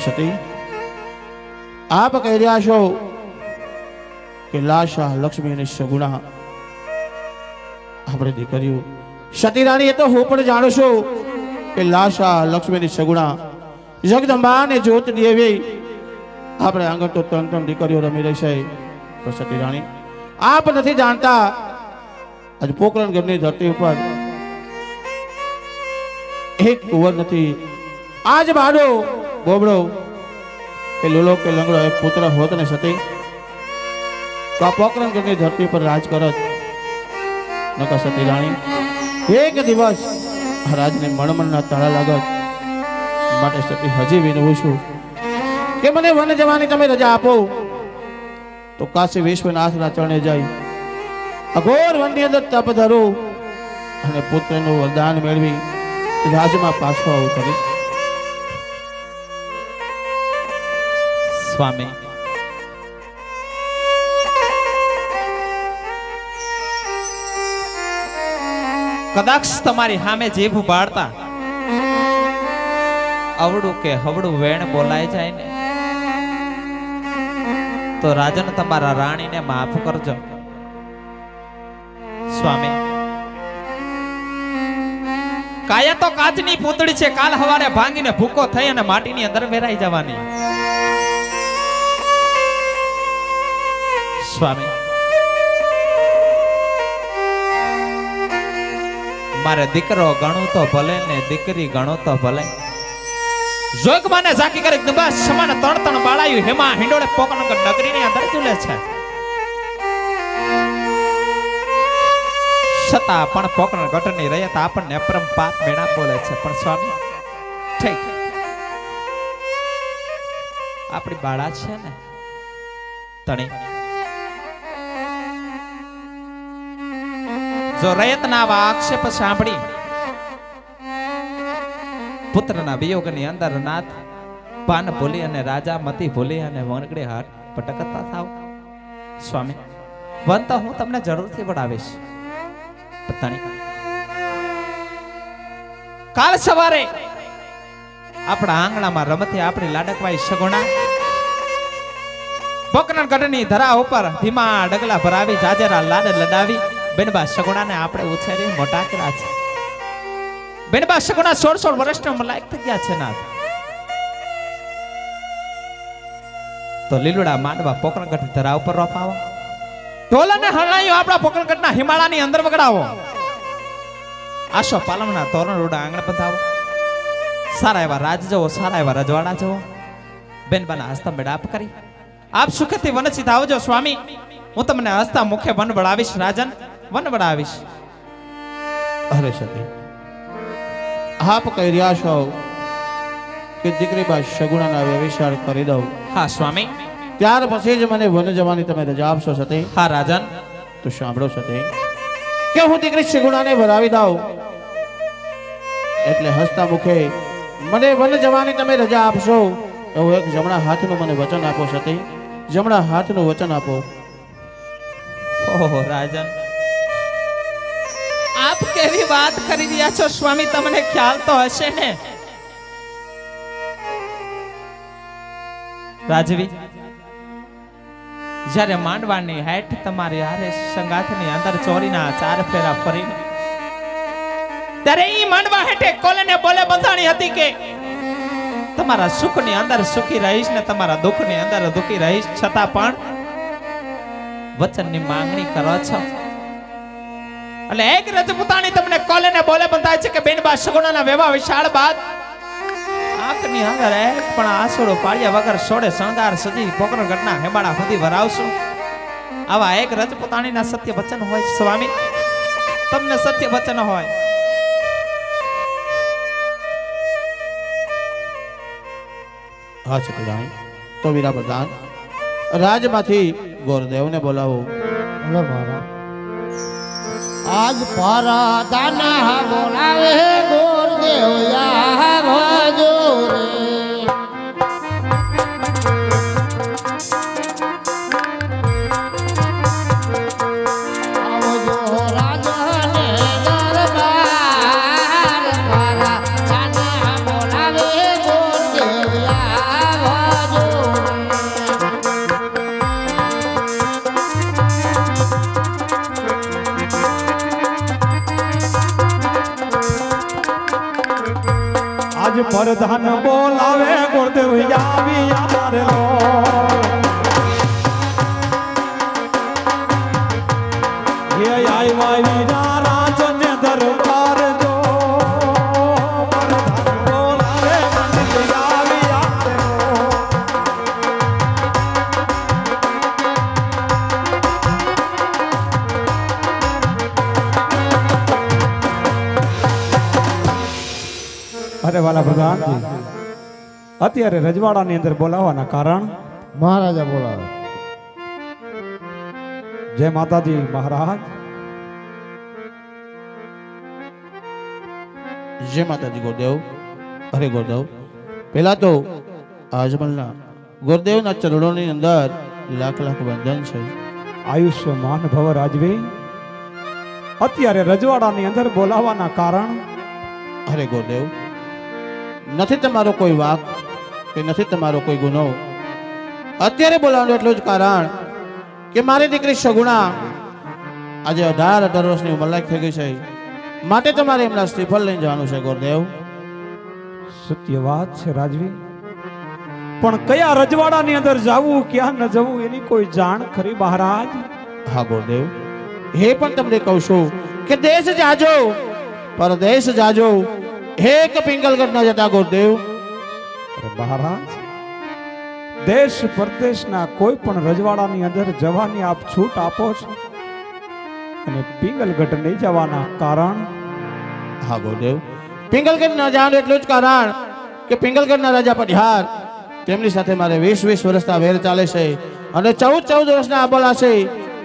સતી આપ કહી રહ્યા છો કે લાશા લક્ષ્મી અને સગુણા આપણે દીકરીઓ સતી એ તો હું પણ જાણું છું કે લાશા લક્ષ્મી સગુણા જગદંબા ને જોત દેવી આપણે આગળ તો ત્રણ ત્રણ દીકરીઓ રમી રહી છે તો સતી આપ નથી જાણતા આજ પોકરણ ગઢની ધરતી ઉપર એક કુંવર નથી આજ બાડો બોબડો. કે લોલો કે લંગડો એક પુત્ર હોત ને સતી, તો આ પોકરણગઢની ધરતી પર રાજ કરત. સતી રાણી, એક દિવસ રાજને મણમણના તાળા લાગત. માટે સતી હજી વિનવું છું કે મને વન જવાની તમે રજા આપો. તો કાશી વિશ્વનાથના ચરણે જઈ અઘોર વનની અંદર તપ ધરું અને પુત્રનું વરદાન મેળવી રાજમાં પાછો આવું કરીશ સ્વામી. કદાચ તમારી સામે જીભ ઉભાડતા અવડું કે હવડું વેણ બોલાય જાય ને, તો રાજન તમારા રાણીને માફ કરજો. સ્વામી. કાયા તો કાચની પૂતળી છે, કાલ હવારે ભાંગીને ભૂકો થઈ અને માટીની અંદર વેરાઈ જવાની. સ્વામી. મારે દીકરો ગણું તો ભલે ને દીકરી ગણો તો ભલે. જોગ માને ઝાકી કરી દુબા સમાન ત્રણ ત્રણ બાળાયું હેમાં હિંડોળે પોકનગર નગરીની અંદર ઝૂલે છે. છતાં પણ પોકરણ ગઢની તો આપણને અપરંપાર મેણા બોલે છે. પણ સ્વામી, ઠીક. આપણી બાળા છે ને, તણી. જો રયતના આક્ષેપ સાંભળી, પુત્રના વિયોગની અંદર નાથ પાન ભૂલી અને રાજા મતી ભૂલી અને વનગડે હાથ પટકતા થાવ. સ્વામી વન તો હું તમને જરૂરથી વડાવીશ કાલ સવારે આપણા આંગણામાં રમતી આપણી લાડકવાઈ સગુણા બકરણ ગઢની ધરા ઉપર ધીમા ડગલા ભરાવી જાજેરા લાડ લડાવી બેનબા સગુણાને આપણે ઉછેરી મોટા કર્યા છે. બેનબા સગુણા સોળ સોળ વર્ષના મલાયક થઈ ગયા છે નાથ. તો લીલુડા માંડવા પોકરણગઢ ધરા ઉપર રોપાવો. ઢોલાને હરણાયો આપણા પોકરણગઢના હિમાળાની અંદર વગડાવો. આશો પાલમના તોરણ રોડા આંગણ બંધાવો. સારા એવા રાજ જવો, સારા એવા રજવાડા જવો. બેનબાના હસ્તા મેળાપ કરી. આપ સુખેથી વનચિત આવજો સ્વામી. હું તમને હસતા મુખે વન બળાવીશ રાજન. વન વડાવીશ અરે સતી આપ કહી રહ્યા છો કે દીકરી બા સગુણાના વ્યવિચાર કરી દઉં. હા સ્વામી. ત્યાર પછી જ મને વન જવાની તમે રજા આપશો સતી. હા રાજન. તો સાંભળો સતી કે હું દીકરી સગુણાને ભરાવી દઉં. એટલે હસતા મુખે મને વન જવાની તમે રજા આપશો. એવું એક જમણા હાથનું મને વચન આપો સતી. જમણા હાથનું વચન આપો. ઓહો રાજન. આપ કેવી વાત કરી રહ્યા છો? સ્વામી, તમને ખ્યાલ તો હશે ને? રાજવી, જ્યારે માંડવાની હેઠ તમારી હારે સંગાથની અંદર ચોરીના ચાર ફેરા ફરી, ત્યારે ઈ માંડવા હેઠે કોલેને બોલે બંધાણી હતી કે, તમારા સુખની અંદર સુખી રહીશ ને તમારા દુઃખની અંદર દુઃખી રહીશ, છતાં પણ વચનની માંગણી કરો છો. એટલે એક રજપૂતાણી તમને કોલે ને બોલે બંધાય છે કે બેનબા સગુણાના વેવા વિશાળ બાદ આંખની અંદર એક પણ આસોડો પાડ્યા વગર સોડે શણગાર સજી પોકરણ ઘટના હેમાડા સુધી વરાવશું. આવા એક રજપૂતાણીના સત્ય વચન હોય સ્વામી. તમને સત્ય વચન હોય. હા તો વીરા પ્રધાન રાજમાંથી ગોરદેવને બોલાવો. બોલો મારા આજ પરા દાના બોલાવે ગોર દેવયા ભજો રે વરદાન બોલાવે ગુરદેવ આવી અત્યારે રજવાડાની અંદર બોલાવવાના કારણ? મહારાજા બોલાવે. જય માતાજી મહારાજ. જય માતાજી ગુરુદેવ હરે ગુરુદેવ પહેલા તો આજમલના ગુરુદેવના ચરણોની અંદર લાખ લાખ વંદન છે. આયુષ્યમાન ભવ રાજવી અત્યારે રજવાડાની અંદર બોલાવવાના કારણ? અરે ગુરુદેવ નથી તમારો કોઈ વાક. કે નથી તમારો કોઈ ગુનો. અત્યારે બોલાવવાનું એટલું જ કારણ કે મારી દીકરી સગુણા આજે અઢાર અઢાર વર્ષની ઉંમર થઈ ગઈ છે. માટે તમારે એમના શ્રીફળ લઈને જવાનું છે ગુરુદેવ. સત્ય વાત છે રાજવી. પણ કયા રજવાડાની અંદર જવું ક્યાં ન જવું એની કોઈ જાણ ખરી મહારાજ? હા ગુરુદેવ. હે પણ તમને કહું છું કે દેશ જાજો પરદેશ જાજો. એક પિંગલગઢ ન જતા ગુરુદેવ? અરે મહારાજ દેશ પરદેશના કોઈ પણ રજવાડાની અંદર જવાની આપ છૂટ આપો છો? અને પિંગલગઢ નહીં જવાના કારણ? હા ગોદેવ પિંગલગઢ ન જવાનું એટલું જ કારણ કે પિંગલગઢના રાજા પઢિયાર તેમની સાથે મારે વીસ વીસ વર્ષના વેર ચાલે છે અને ચૌદ ચૌદ વર્ષના આબોલા છે.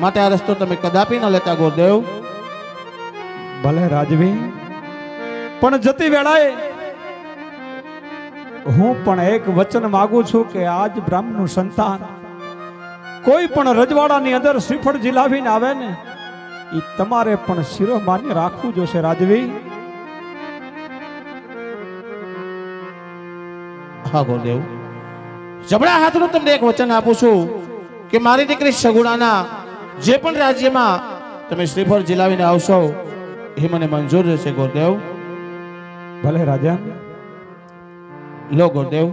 માટે આ રસ્તો તમે કદાપી ન લેતા ગોદેવ ભલે રાજવી પણ જતી વેળાએ હું પણ એક વચન માગું છું કે આજ બ્રાહ્મણનું સંતાન કોઈ પણ રજવાડાની અંદર શ્રીફળ જીલાવીને આવે ને એ તમારે પણ શિરોમાન્ય રાખવું જોશે રાજવી. હા ગુરુદેવ જમણા હાથનું તમને એક વચન આપું છું કે મારી દીકરી સગુણાના જે પણ રાજ્યમાં તમે શ્રીફળ જીલાવીને આવશો એ મને મંજૂર રહેશે ગુરુદેવ ભલે રાજન લો ગુરુદેવ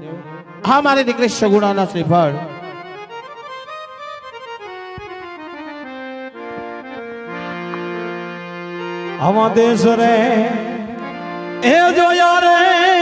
હા મારી દીકરી સગુણાના શ્રીફળ આવા દેશ રે એ જોયા રે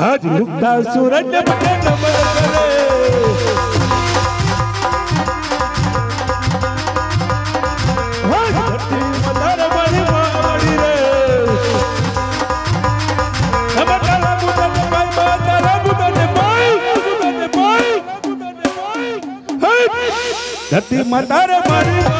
હજ મુક્તા સુરજ નમન કરે હે! માતા રે મારી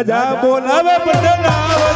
રાજા બોલાવે પોતાના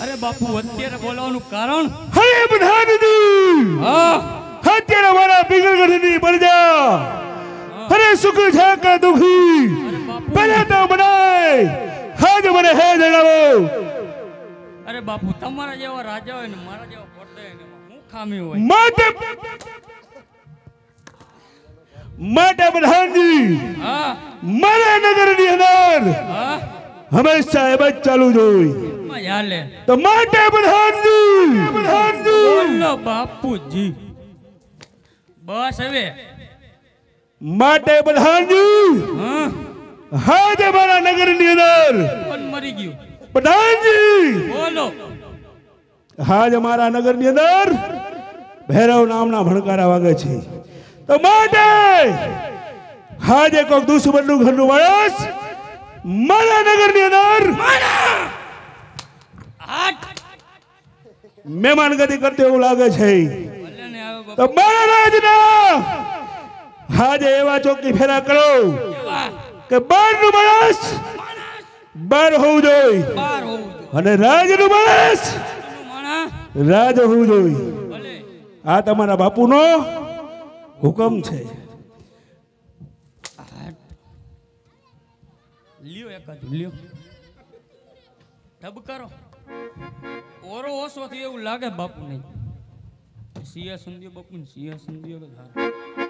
અરે બાપુ અત્યારે બોલાવાનું કારણ? હે બધાજી હા. અત્યારે મારા પીગળગઢની પ્રજા અરે સુખ છે કે દુખી? પહેલા તો બનાય હાજ મને હે જણાવો. અરે બાપુ તમારા જેવા રાજા હોય ને મારા જેવા પડદા હોય ને એમાં શું ખામી હોય? માટે માટે પ્રધાનજી હા. મારા નગરની અંદર હા. હંમેશા એમ જ ચાલુ જોઈ ચાલે તો માટે પ્રધાનજી બોલો બાપુજી. બસ હવે. માટે પ્રધાનજી હા. હાજ મારા નગરની અંદર. કોણ મરી ગયું. પ્રધાનજી બોલો. હાજ અમારા નગરની અંદર. ભૈરવ નામના ભણકારા વાગે છે. તો માટે. હાજે કોક દુશ્મનનું ઘરનું માણસ મારા નગરની અંદર. હાટ મહેમાન ગતિ કરતો એવું લાગે છે. તો મારા રાજના હાજે એવા ચોકી ફેરા કરો કે બારનું માણસ બાર હોવું જોઈએ. અને રાજનું માણસ રાજ હોવું જોઈએ. આ તમારા બાપુનો હુકમ છે. લ્યો એકાદ લ્યો. ઢબ કરો. ઓરો ઓછો થી એવું લાગે બાપુ નહીં સિયા સંધ્યો બાપુ સિયા સંધ્યો કે હારું.